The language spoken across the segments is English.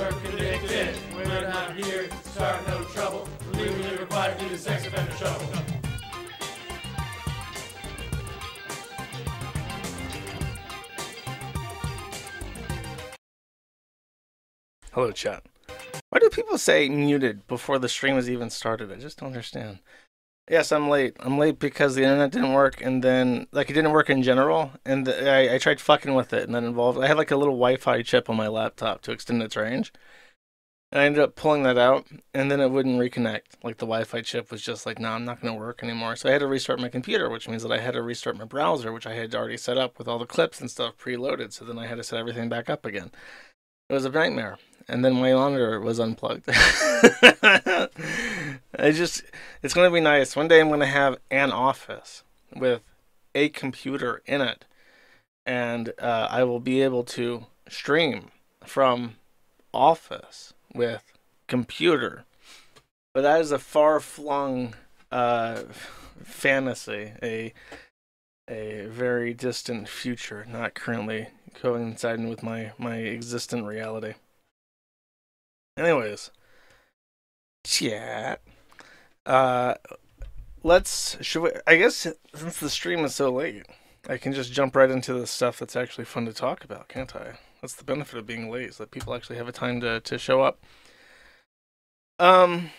we're convicted. We're not here to start no trouble. We're legally required to do the sex offender show. Hello, chat. Why do people say muted before the stream has even started? I just don't understand. Yes, I'm late. I'm late because the internet didn't work, and then like it didn't work in general, and the, I, I tried fucking with it, and that involved I had like a little Wi-Fi chip on my laptop to extend its range, and I ended up pulling that out, and then it wouldn't reconnect. Like the Wi-Fi chip was just like, no, I'm not going to work anymore. So I had to restart my computer, which means that I had to restart my browser, which I had already set up with all the clips and stuff preloaded. So then I had to set everything back up again. It was a nightmare and then my monitor was unplugged. I just, it's going to be nice. One day I'm going to have an office with a computer in it, and uh, I will be able to stream from office with computer. But that is a far flung uh, fantasy, a a very distant future, not currently coinciding with my my existent reality. Anyways, chat. Uh, let's. Should we? I guess since the stream is so late, I can just jump right into the stuff that's actually fun to talk about, can't I? That's the benefit of being late, is that people actually have a time to to show up. Um,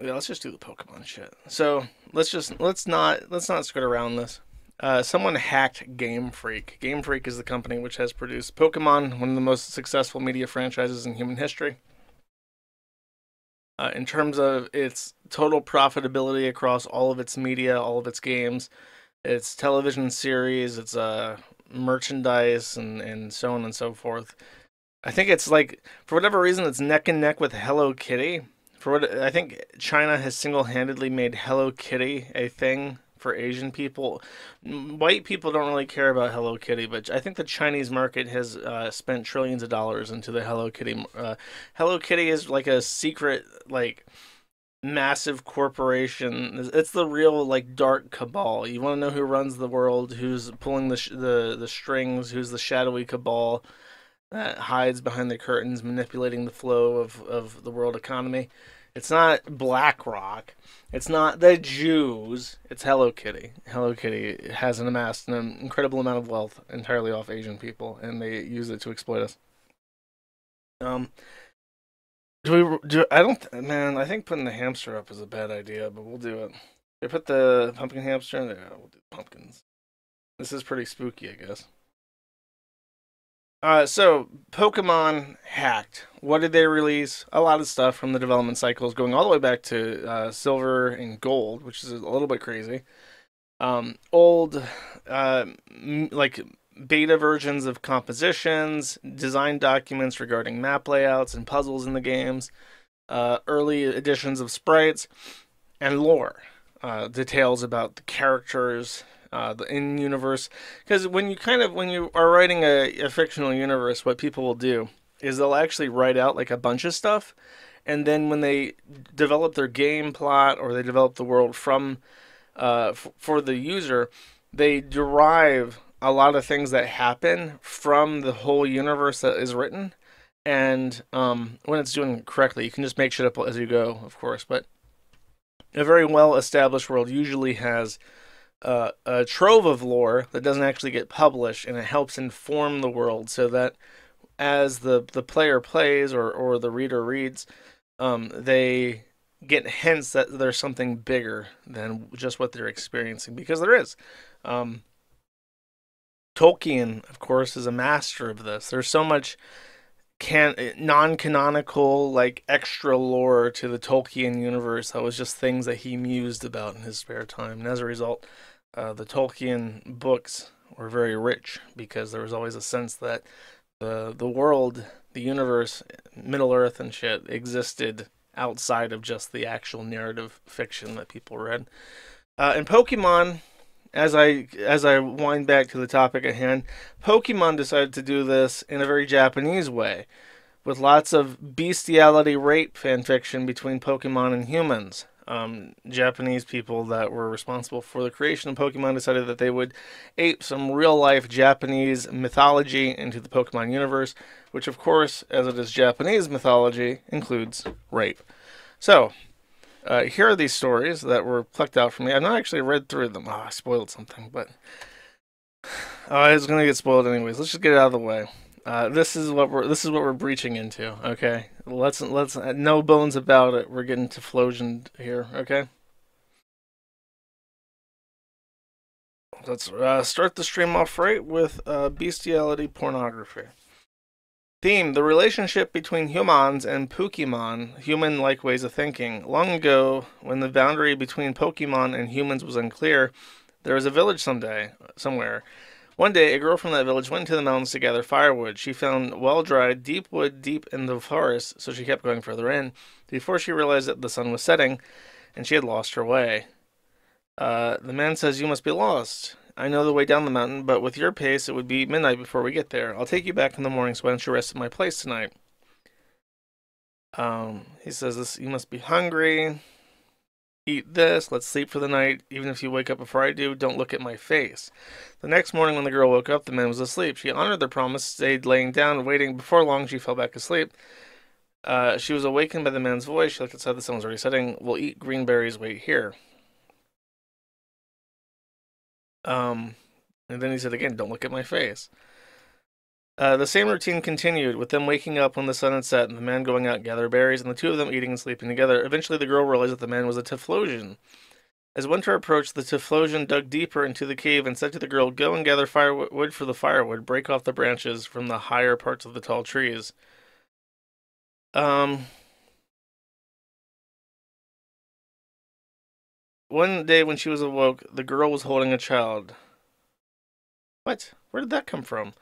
yeah, let's just do the Pokemon shit. So let's just let's not let's not skirt around this. Uh, someone hacked Game Freak. Game Freak is the company which has produced Pokemon, one of the most successful media franchises in human history. Uh, in terms of its total profitability across all of its media, all of its games, its television series, its uh, merchandise, and, and so on and so forth. I think it's like, for whatever reason, it's neck and neck with Hello Kitty. For what I think China has single handedly made Hello Kitty a thing for Asian people. White people don't really care about Hello Kitty, but I think the Chinese market has uh, spent trillions of dollars into the Hello Kitty. Uh, Hello Kitty is like a secret, like massive corporation. It's the real like dark cabal. You want to know who runs the world, who's pulling the sh- the the strings, who's the shadowy cabal that hides behind the curtains, manipulating the flow of of the world economy. It's not BlackRock. It's not the Jews. It's Hello Kitty. Hello Kitty has amassed an incredible amount of wealth entirely off Asian people, and they use it to exploit us. Um, do we? Do I don't? Man, I think putting the hamster up is a bad idea, but we'll do it. We put the pumpkin hamster in there. We'll do pumpkins. This is pretty spooky, I guess. Uh, so Pokemon hacked. What did they release? A lot of stuff from the development cycles, going all the way back to uh, Silver and Gold, which is a little bit crazy. Um, old, uh, m- like beta versions of compositions, design documents regarding map layouts and puzzles in the games, uh, early editions of sprites, and lore. Uh, details about the characters, uh, the in universe. Because when you kind of when you are writing a, a fictional universe, what people will do is they'll actually write out like a bunch of stuff, and then when they develop their game plot or they develop the world from uh, f- for the user, they derive a lot of things that happen from the whole universe that is written. And um, when it's doing correctly, you can just make shit up as you go, of course. But a very well established world usually has uh, a trove of lore that doesn't actually get published, and it helps inform the world so that as the the player plays or or the reader reads, um, they get hints that there's something bigger than just what they're experiencing because there is. Um, Tolkien, of course, is a master of this. There's so much can non-canonical like extra lore to the Tolkien universe that was just things that he mused about in his spare time, and as a result, uh, the Tolkien books were very rich because there was always a sense that the the world, the universe, Middle Earth and shit existed outside of just the actual narrative fiction that people read. Uh, and Pokemon, as I as I wind back to the topic at hand, Pokemon decided to do this in a very Japanese way, with lots of bestiality rape fanfiction between Pokemon and humans. Um, Japanese people that were responsible for the creation of Pokemon decided that they would ape some real life Japanese mythology into the Pokemon universe, which, of course, as it is Japanese mythology, includes rape. So, uh, here are these stories that were plucked out from me. I've not actually read through them. Oh, I spoiled something, but oh, it's gonna get spoiled anyways. Let's just get it out of the way. Uh, this is what we're this is what we're breaching into. Okay, let's let's uh, no bones about it. We're getting Typhlosion here. Okay. Let's uh, start the stream off right with uh, bestiality pornography. Theme The relationship between humans and Pokemon, human like ways of thinking. Long ago, when the boundary between Pokemon and humans was unclear, there was a village someday, somewhere. One day, a girl from that village went into the mountains to gather firewood. She found well dried, deep wood deep in the forest, so she kept going further in, before she realized that the sun was setting, and she had lost her way. Uh, the man says, You must be lost. I know the way down the mountain, but with your pace, it would be midnight before we get there. I'll take you back in the morning, so why don't you rest at my place tonight? Um, he says this. You must be hungry. Eat this. Let's sleep for the night. Even if you wake up before I do, don't look at my face. The next morning, when the girl woke up, the man was asleep. She honored their promise, stayed laying down waiting. Before long, she fell back asleep. Uh, she was awakened by the man's voice. She looked outside. The sun was already setting. We'll eat green berries. Wait here. Um, and then he said again, "Don't look at my face." Uh, the same routine continued, with them waking up when the sun had set and the man going out to gather berries, and the two of them eating and sleeping together. Eventually, the girl realized that the man was a Typhlosion. As winter approached, the Typhlosion dug deeper into the cave and said to the girl, Go and gather firewood for the firewood. Break off the branches from the higher parts of the tall trees. Um. One day when she was awoke, the girl was holding a child. What? Where did that come from?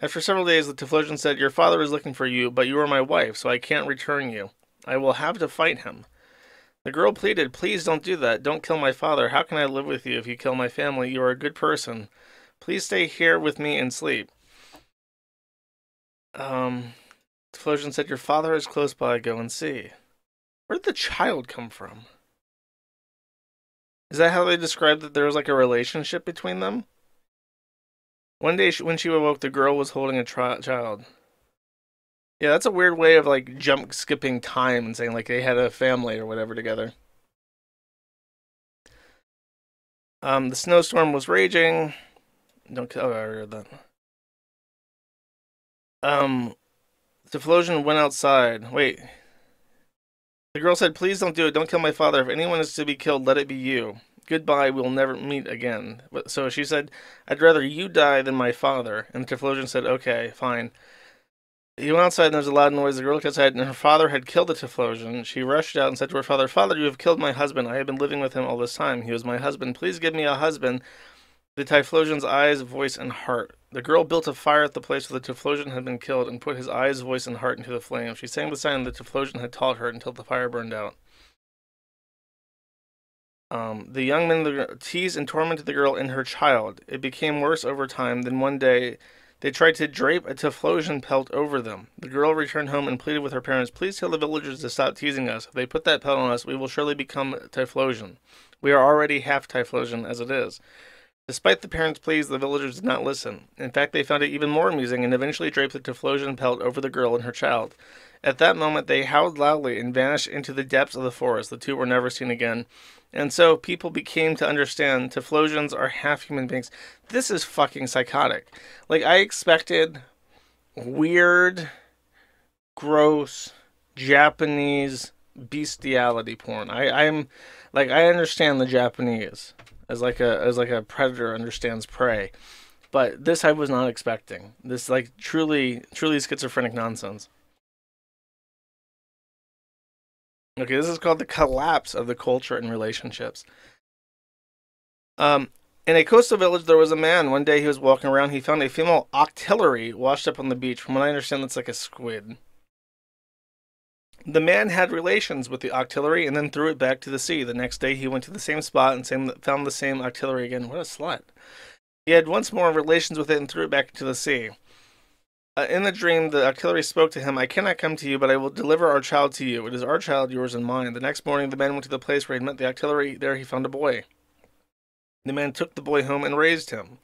After several days, the Typhlosion said, Your father is looking for you, but you are my wife, so I can't return you. I will have to fight him. The girl pleaded, Please don't do that. Don't kill my father. How can I live with you if you kill my family? You are a good person. Please stay here with me and sleep. Um, Typhlosion said, Your father is close by. Go and see. Where did the child come from? Is that how they described that there was like a relationship between them? One day when she awoke, the girl was holding a tri- child. Yeah, that's a weird way of like jump skipping time and saying like they had a family or whatever together. Um, the snowstorm was raging. Don't oh, I read that. Um, Typhlosion went outside. Wait. The girl said, "Please don't do it. Don't kill my father. If anyone is to be killed, let it be you." Goodbye, we'll never meet again. So she said, I'd rather you die than my father. And the Typhlosion said, okay, fine. He went outside and there was a loud noise. The girl looked outside and her father had killed the Typhlosion. She rushed out and said to her father, Father, you have killed my husband. I have been living with him all this time. He was my husband. Please give me a husband. The Typhlosion's eyes, voice, and heart. The girl built a fire at the place where the Typhlosion had been killed and put his eyes, voice, and heart into the flame. She sang the song the Typhlosion had taught her until the fire burned out. Um, the young men teased and tormented the girl and her child. It became worse over time. Then one day, they tried to drape a Typhlosion pelt over them. The girl returned home and pleaded with her parents, Please tell the villagers to stop teasing us. If they put that pelt on us, we will surely become Typhlosion. We are already half Typhlosion as it is. Despite the parents' pleas, the villagers did not listen. In fact, they found it even more amusing and eventually draped the Typhlosion pelt over the girl and her child. At that moment, they howled loudly and vanished into the depths of the forest. The two were never seen again. And so people became to understand Typhlosions are half human beings. This is fucking psychotic. Like, I expected weird, gross, Japanese bestiality porn. I, I'm like I understand the Japanese as like a as like a predator understands prey. But this I was not expecting. This like truly truly schizophrenic nonsense. Okay, this is called the collapse of the culture and relationships. Um, in a coastal village, there was a man. One day he was walking around. He found a female octillery washed up on the beach. From what I understand, that's like a squid. The man had relations with the octillery and then threw it back to the sea. The next day, he went to the same spot and same, found the same octillery again. What a slut. He had once more relations with it and threw it back into the sea. Uh, in the dream, the octillery spoke to him, I cannot come to you, but I will deliver our child to you. It is our child, yours and mine. The next morning, the man went to the place where he met the octillery. There he found a boy. The man took the boy home and raised him.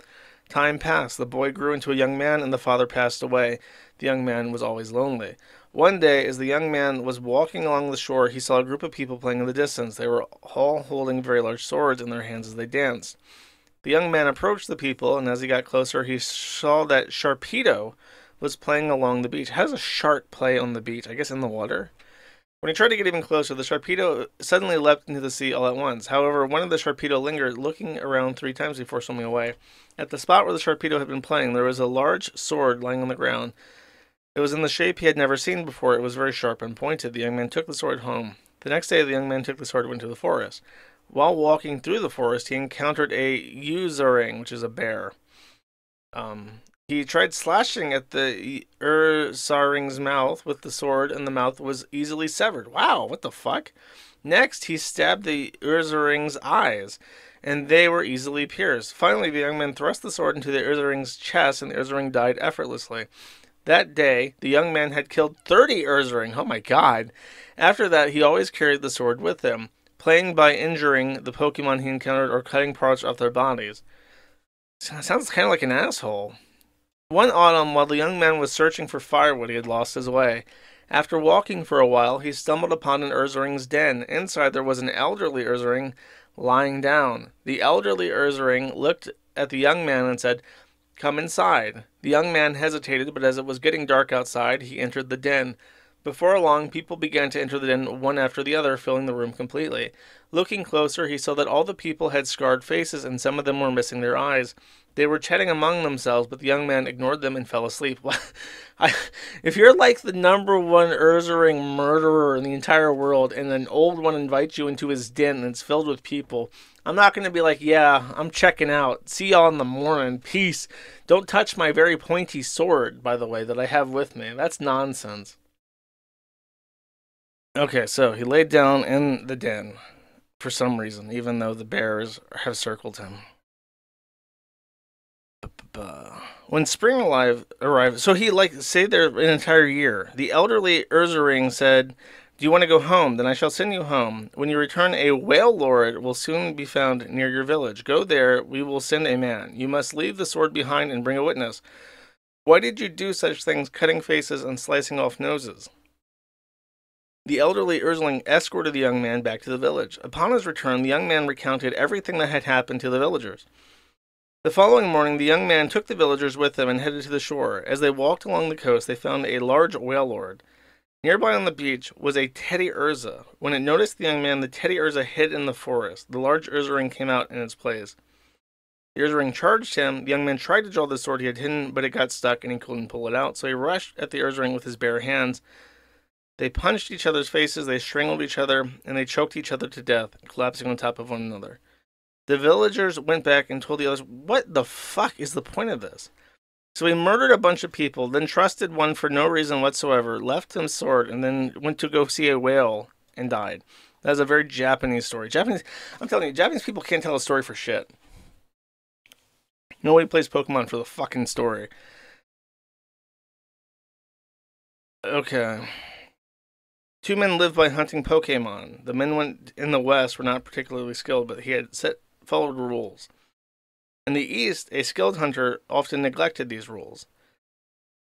Time passed. The boy grew into a young man, and the father passed away. The young man was always lonely. One day, as the young man was walking along the shore, he saw a group of people playing in the distance. They were all holding very large swords in their hands as they danced. The young man approached the people, and as he got closer, he saw that Sharpedo was playing along the beach. How does a shark play on the beach? I guess in the water? When he tried to get even closer, the Sharpedo suddenly leapt into the sea all at once. However, one of the Sharpedo lingered, looking around three times before swimming away. At the spot where the Sharpedo had been playing, there was a large sword lying on the ground. It was in the shape he had never seen before. It was very sharp and pointed. The young man took the sword home. The next day, the young man took the sword and went to the forest. While walking through the forest, he encountered a Ursaring, which is a bear. Um, he tried slashing at the Ursaring's mouth with the sword, and the mouth was easily severed. Wow, what the fuck? Next, he stabbed the Ursaring's eyes, and they were easily pierced. Finally, the young man thrust the sword into the Ursaring's chest, and the Ursaring died effortlessly. That day, the young man had killed 30 Ursaring. Oh my god. After that, he always carried the sword with him, playing by injuring the Pokemon he encountered or cutting parts off their bodies. Sounds kind of like an asshole. One autumn, while the young man was searching for firewood, he had lost his way. After walking for a while, he stumbled upon an Ursaring's den. Inside there was an elderly Ursaring lying down. The elderly Ursaring looked at the young man and said, Come inside. The young man hesitated, but as it was getting dark outside, he entered the den. Before long, people began to enter the den one after the other, filling the room completely. Looking closer, he saw that all the people had scarred faces, and some of them were missing their eyes. They were chatting among themselves, but the young man ignored them and fell asleep. If you're like the number one Ursaring murderer in the entire world, and an old one invites you into his den and it's filled with people, I'm not going to be like, yeah, I'm checking out. See y'all in the morning. Peace. Don't touch my very pointy sword, by the way, that I have with me. That's nonsense. Okay, so he laid down in the den for some reason, even though the bears have circled him. When spring alive arrived, so he like stayed there an entire year. The elderly Ursaring said, do you want to go home? Then I shall send you home. When you return, a Wailord will soon be found near your village. Go there, we will send a man. You must leave the sword behind and bring a witness. Why did you do such things, cutting faces and slicing off noses? The elderly Ursaring escorted the young man back to the village. Upon his return, the young man recounted everything that had happened to the villagers. The following morning, the young man took the villagers with him and headed to the shore. As they walked along the coast, they found a large Wailord. Nearby on the beach was a Teddiursa. When it noticed the young man, the Teddiursa hid in the forest. The large Ursaring came out in its place. The Ursaring charged him. The young man tried to draw the sword he had hidden, but it got stuck and he couldn't pull it out. So he rushed at the Ursaring with his bare hands. They punched each other's faces, they strangled each other, and they choked each other to death, collapsing on top of one another. The villagers went back and told the others, What the fuck is the point of this? So he murdered a bunch of people, then trusted one for no reason whatsoever, left him sword, and then went to go see a whale and died. That's a very Japanese story. Japanese, I'm telling you, Japanese people can't tell a story for shit. Nobody plays Pokemon for the fucking story. Okay. Two men lived by hunting Pokemon. The men went in the West were not particularly skilled, but he had set followed rules. In the east, a skilled hunter often neglected these rules.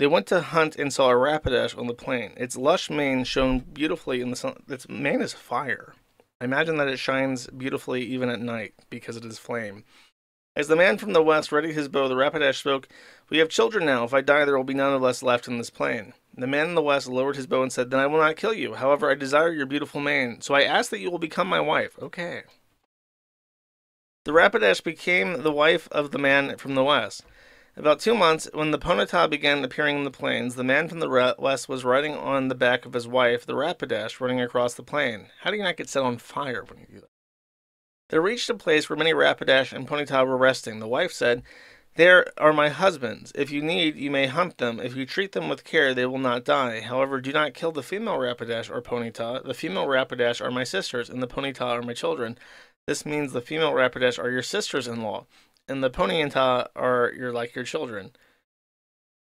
They went to hunt and saw a Rapidash on the plain. Its lush mane shone beautifully in the sun. Its mane is fire. I imagine that it shines beautifully even at night because it is flame. As the man from the west readied his bow, the Rapidash spoke, We have children now. If I die, there will be none of us left in this plain. The man in the west lowered his bow and said, Then I will not kill you. However, I desire your beautiful mane, so I ask that you will become my wife. Okay. The Rapidash became the wife of the man from the west. About two months, when the Ponyta began appearing in the plains, the man from the west was riding on the back of his wife, the Rapidash, running across the plain. How do you not get set on fire when you do that? They reached a place where many Rapidash and Ponyta were resting. The wife said, There are my husbands. If you need, you may hunt them. If you treat them with care, they will not die. However, do not kill the female Rapidash or Ponyta. The female Rapidash are my sisters, and the Ponyta are my children. This means the female Rapidash are your sisters-in-law, and the Ponyta are your like your children.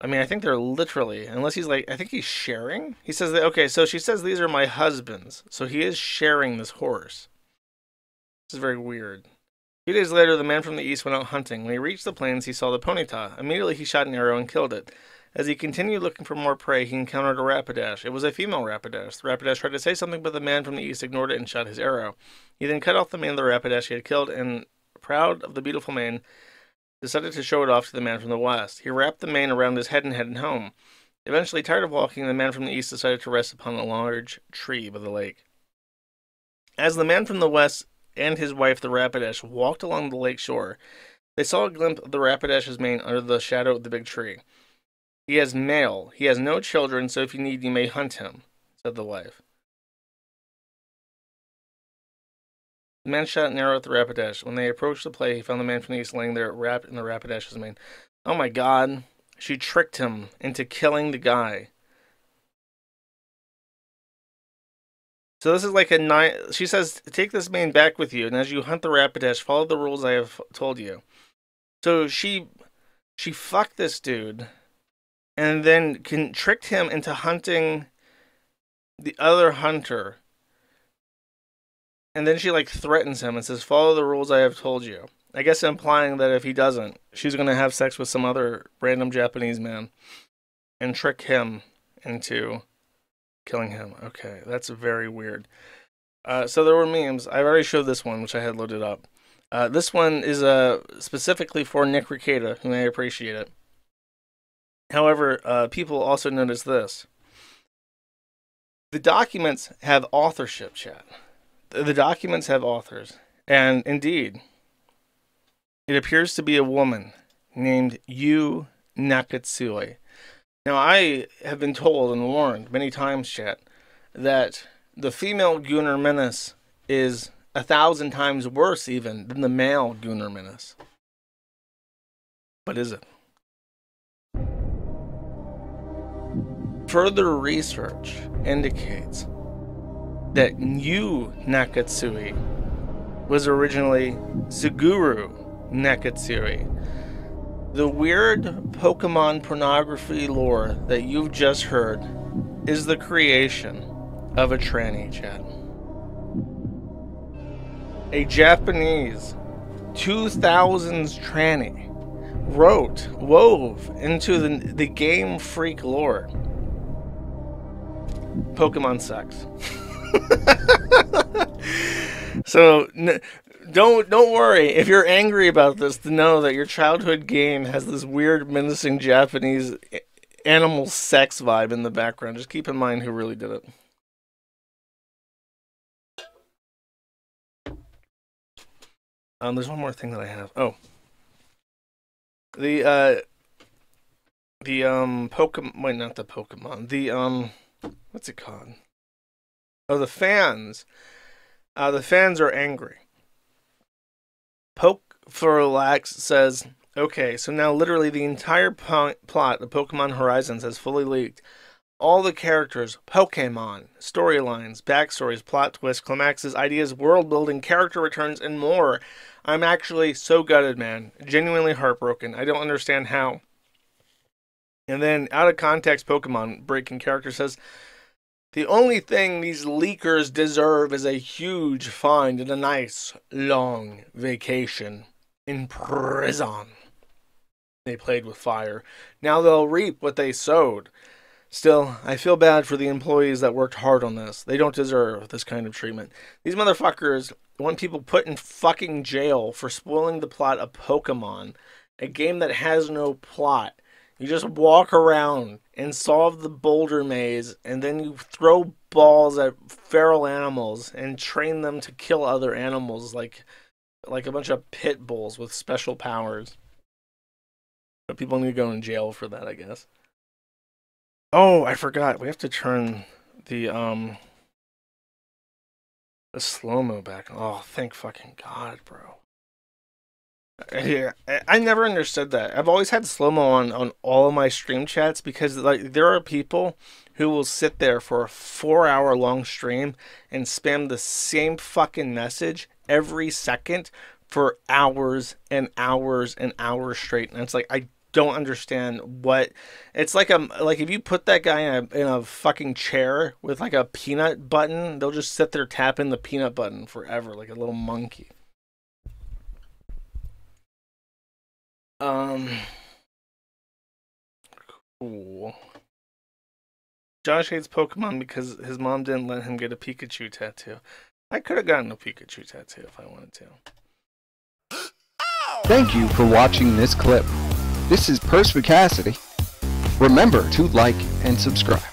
I mean, I think they're literally, unless he's like, I think he's sharing. He says that, okay, so she says these are my husbands. So he is sharing this horse. This is very weird. A few days later, the man from the east went out hunting. When he reached the plains, he saw the ponyta. Immediately, he shot an arrow and killed it. As he continued looking for more prey, he encountered a rapidash. It was a female rapidash. The rapidash tried to say something, but the man from the east ignored it and shot his arrow. He then cut off the mane of the rapidash he had killed, and, proud of the beautiful mane, decided to show it off to the man from the west. He wrapped the mane around his head and headed home. Eventually, tired of walking, the man from the east decided to rest upon a large tree by the lake. As the man from the west and his wife, the rapidash, walked along the lake shore, they saw a glimpse of the rapidash's mane under the shadow of the big tree. He is male. He has no children, so if you need, you may hunt him, said the wife. The man shot an arrow at the Rapidash. When they approached the play, he found the man from the east laying there wrapped in the Rapidash's mane. Oh my god. She tricked him into killing the guy. So this is like a nine. She says, "Take this man back with you, and as you hunt the Rapidash, follow the rules I have told you." So she, she fucked this dude, and then can tricked him into hunting the other hunter. And then she like threatens him and says, "Follow the rules I have told you." I guess implying that if he doesn't, she's gonna have sex with some other random Japanese man and trick him into killing him. Okay, that's very weird. Uh, so there were memes. I've already showed this one, which I had loaded up. Uh, this one is uh, specifically for Nick Rekieta, who may appreciate it. However, uh, people also notice this. The documents have authorship, chat. The documents have authors. And indeed, it appears to be a woman named Yu Nakatsui. Now, I have been told and warned many times, chat, that the female Gunnar Menace is a thousand times worse even than the male Gunnar Menace. But is it? Further research indicates that Yu Nakatsui was originally Suguru Nakatsui. The weird Pokemon pornography lore that you've just heard is the creation of a tranny chat. A Japanese 2000s tranny wrote, wove into the, the Game Freak lore Pokemon sex. so don't don't worry if you're angry about this to know that your childhood game has this weird menacing Japanese animal sex vibe in the background. Just keep in mind who really did it. Um, there's one more thing that I have. Oh, the uh, the um Pokemon. Wait, not the Pokemon. The um, what's it called? Oh, the fans. Uh, the fans are angry. Poke for Relax says, okay, so now literally the entire po- plot of Pokemon Horizons has fully leaked. All the characters, Pokemon, storylines, backstories, plot twists, climaxes, ideas, world building, character returns, and more. I'm actually so gutted, man. Genuinely heartbroken. I don't understand how. And then, out of context, Pokemon breaking character says, the only thing these leakers deserve is a huge fine and a nice long vacation in prison. They played with fire. Now they'll reap what they sowed. Still, I feel bad for the employees that worked hard on this. They don't deserve this kind of treatment. These motherfuckers want people put in fucking jail for spoiling the plot of Pokemon, a game that has no plot. You just walk around and solve the boulder maze, and then you throw balls at feral animals and train them to kill other animals like like a bunch of pit bulls with special powers. But people need to go in jail for that, I guess. Oh, I forgot. We have to turn the um the slow mo back. Oh, thank fucking God, bro. Yeah, I never understood that. I've always had slow mo on on all of my stream chats because like there are people who will sit there for a four hour long stream and spam the same fucking message every second for hours and hours and hours straight. And it's like I don't understand what it's like. A like if you put that guy in a in a fucking chair with like a peanut button, they'll just sit there tapping the peanut button forever, like a little monkey. Um. Cool. Josh hates Pokemon because his mom didn't let him get a Pikachu tattoo. I could have gotten a Pikachu tattoo if I wanted to. Thank you for watching this clip. This is Perspicacity. Remember to like and subscribe.